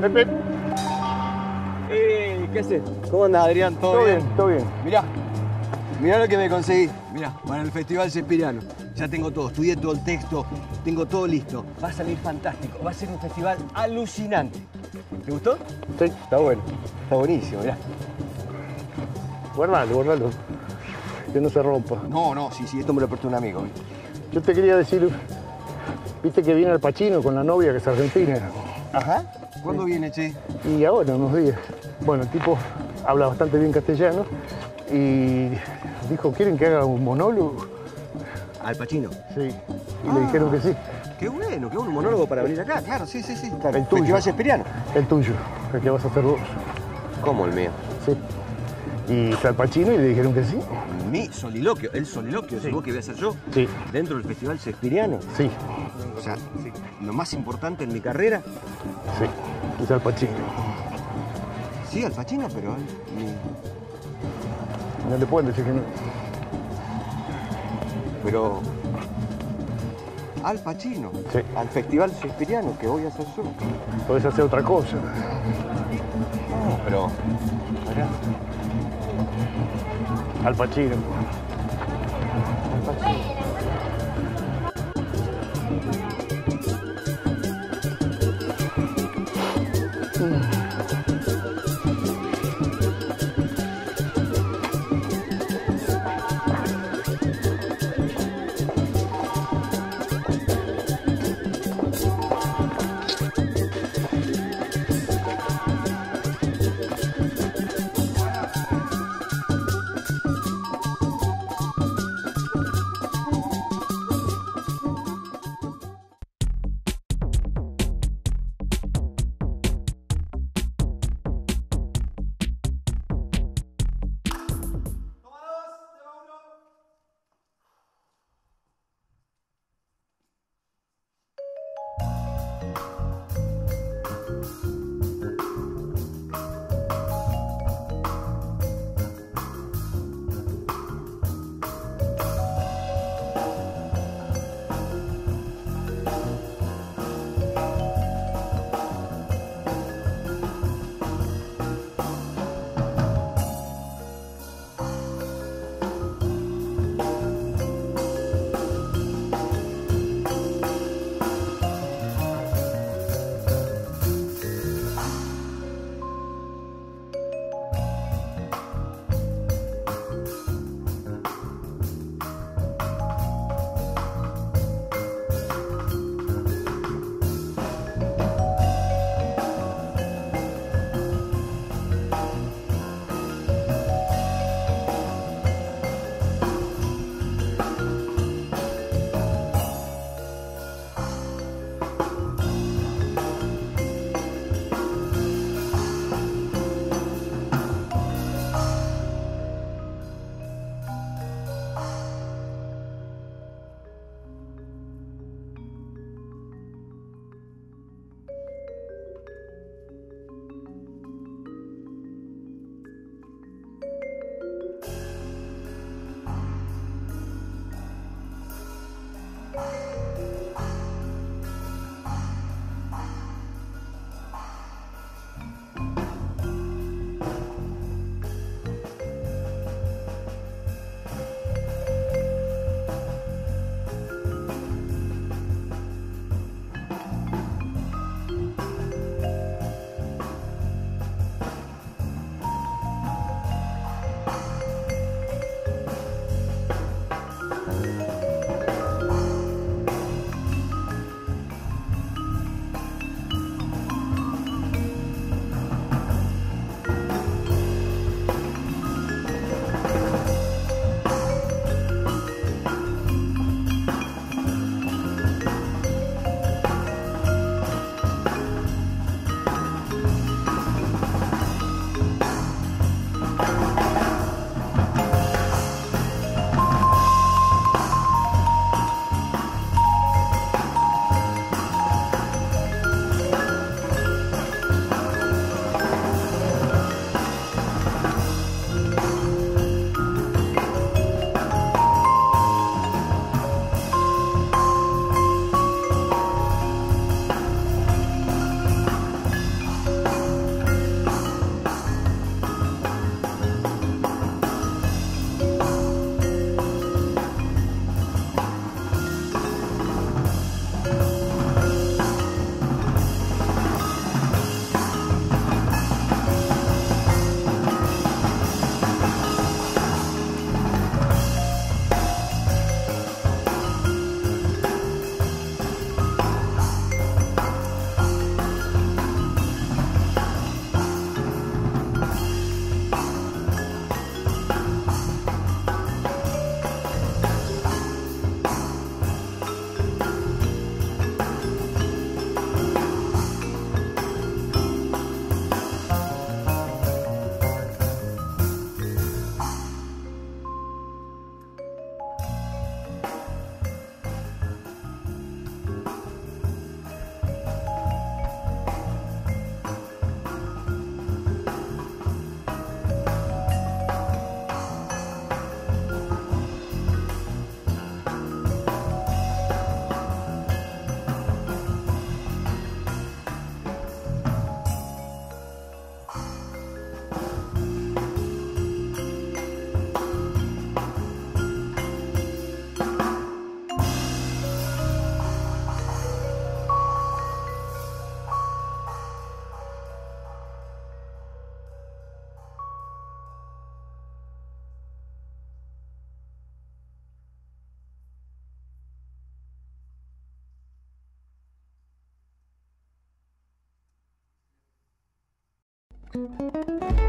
Pepe, Eh, ¿Qué haces? ¿Cómo andas, Adrián? ¿Todo, todo bien, todo bien. Mirá, mirá lo que me conseguí. Mirá, para el Festival Cespiriano. Ya tengo todo, estudié todo el texto, tengo todo listo. Va a salir fantástico, va a ser un festival alucinante. ¿Te gustó? Sí, Está bueno, está buenísimo, mirá. guardalo, guardalo. Que no se rompa. No, no, sí, sí, esto me lo prestó un amigo. Yo te quería decir, viste que viene el Pachino con la novia que es argentina. Ajá. ¿Cuándo viene, che? Y ahora, unos días. Bueno, el tipo habla bastante bien castellano y dijo, ¿quieren que haga un monólogo? Al Pachino. Sí. Y le dijeron que sí. Qué bueno, qué bueno, un monólogo para venir acá. Claro, sí, sí, sí. Claro, El tuyo. Festival Cespiriano. El tuyo, el que vas a hacer vos. ¿Cómo el mío? Sí. Y fue al Pachino y le dijeron que sí. Mi soliloquio, el soliloquio, Sí. ¿vos que voy a hacer yo? Sí. Dentro del Festival Cespiriano. Sí, O sea, lo más importante en mi carrera, sí. Es al Pachino. sí, al Pachino, pero mi- No le pueden decir que no. pero al Pachino, Sí. al Festival Cespiriano, que voy a hacer yo. Podés hacer otra cosa. No, pero pará, Al Pachino. al Pachino. you Música